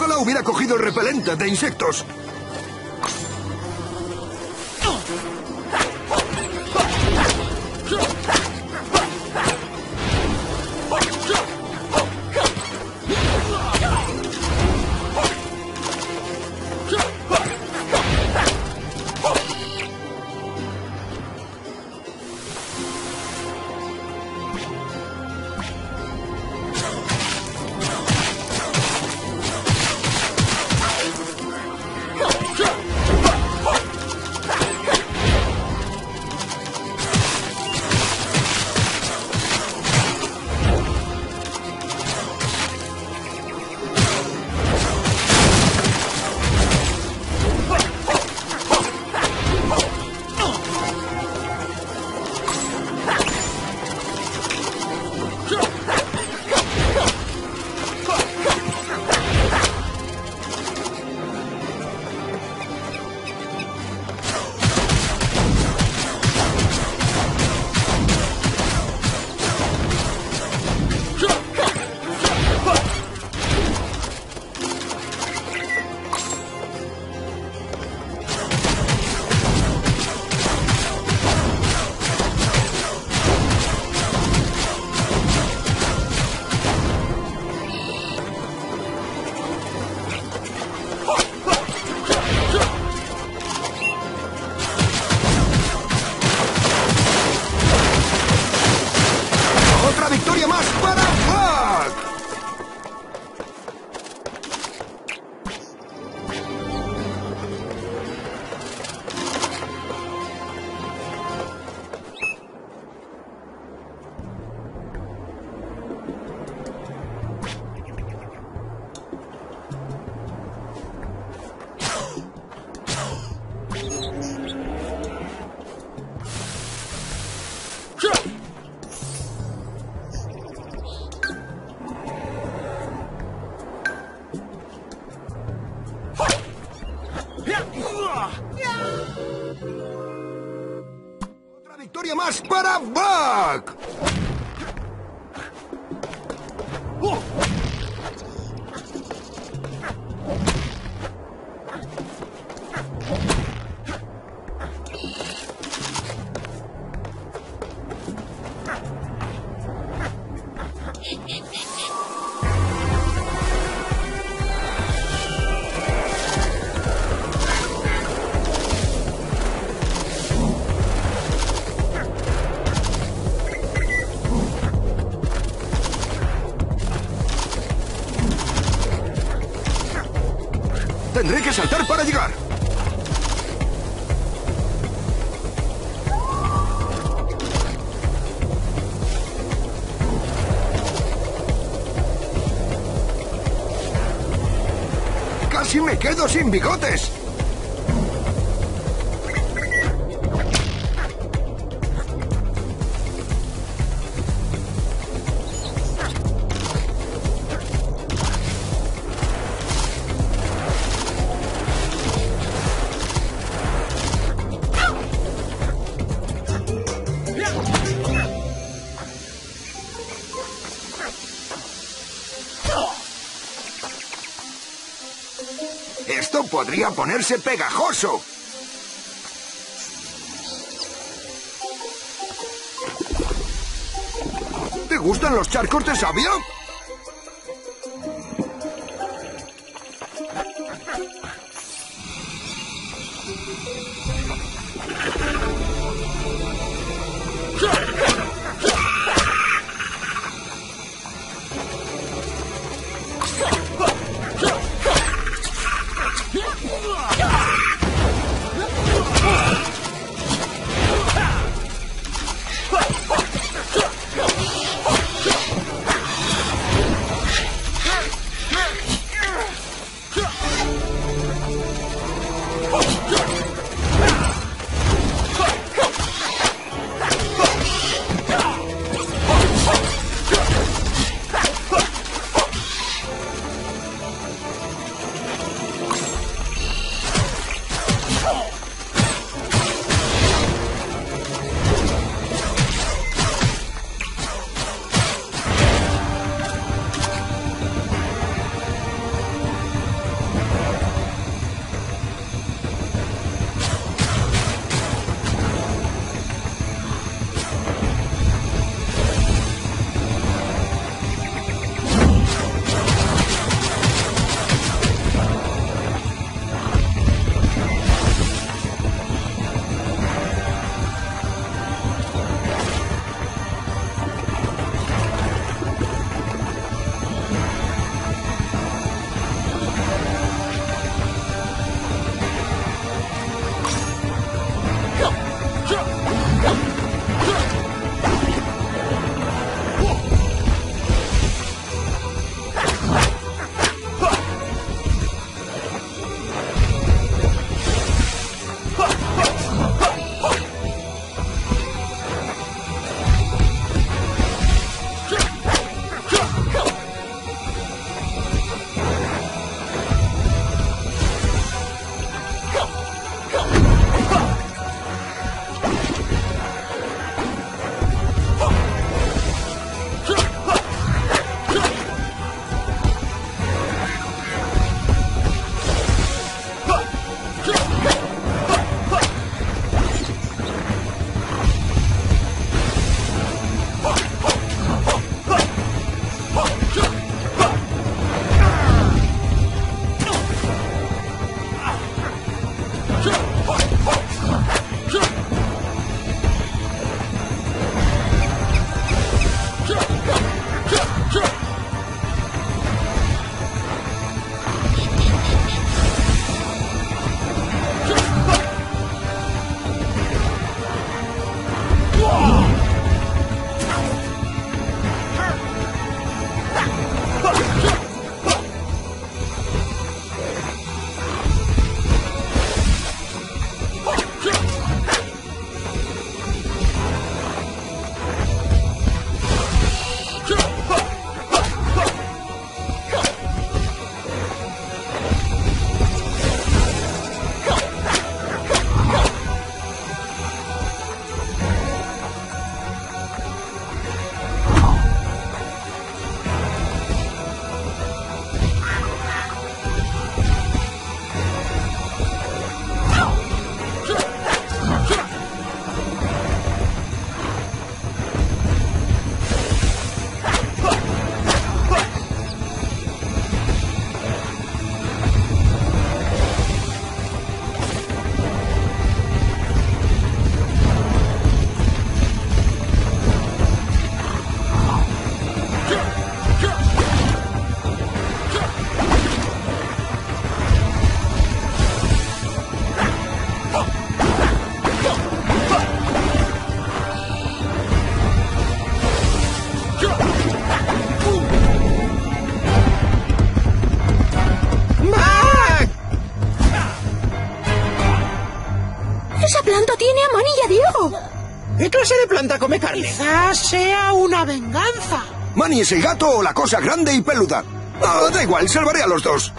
Ojalá hubiera cogido el repelente de insectos. Ловим аж паровак! О! Tendré que saltar para llegar. ¡Casi me quedo sin bigotes! Esto podría ponerse pegajoso. ¿Te gustan los charcos de sabio? Planta come carne? Quizás sea una venganza. Manny es el gato o la cosa grande y peluda. Ah, da igual, salvaré a los dos.